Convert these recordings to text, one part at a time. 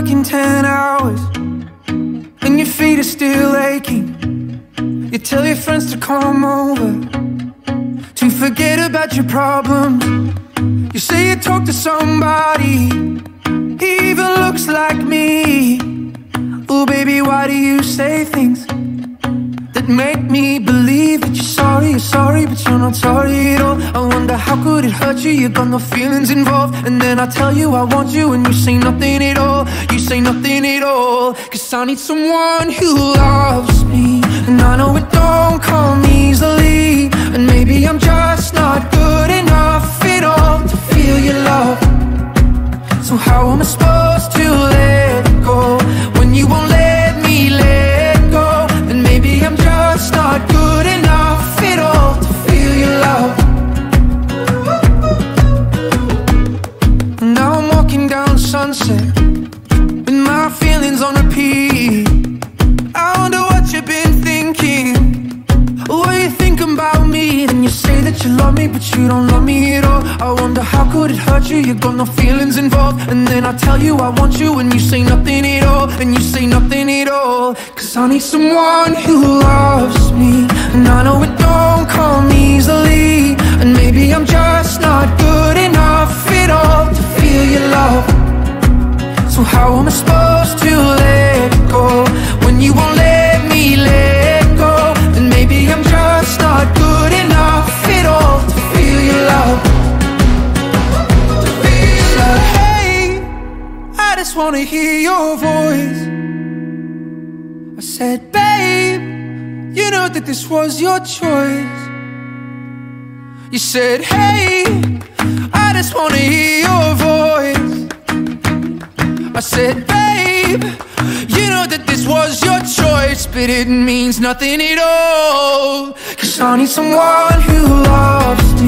working 10 hours and your feet are still aching. You tell your friends to come over to forget about your problems. You say you talk to somebody, he even looks like me. Oh, baby, why do you say things that make me believe that you're sorry? You're sorry, but you're not sorry at all. I wonder how could it hurt you? You got no feelings involved. And then I tell you I want you, and you say nothing at all. You say nothing at all. Cause I need someone who loves me. And I know it don't come but you don't love me at all. I wonder how could it hurt you? You got no feelings involved. And then I tell you I want you, and you say nothing at all. And you say nothing at all. Cause I need someone who loves me. And I know it don't come easily. And maybe I'm just not good enough at all to feel your love. So how am I supposed to wanna hear your voice. I said, babe, you know that this was your choice. You said, hey, I just wanna hear your voice. I said, babe, you know that this was your choice, but it means nothing at all. Cause I need someone who loves me,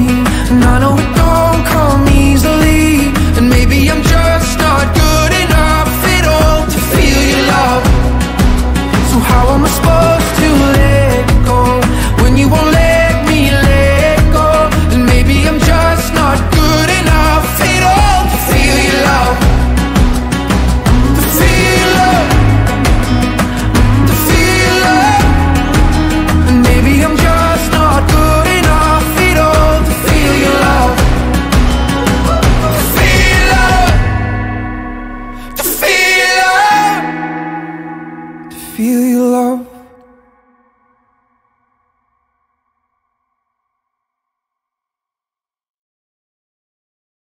to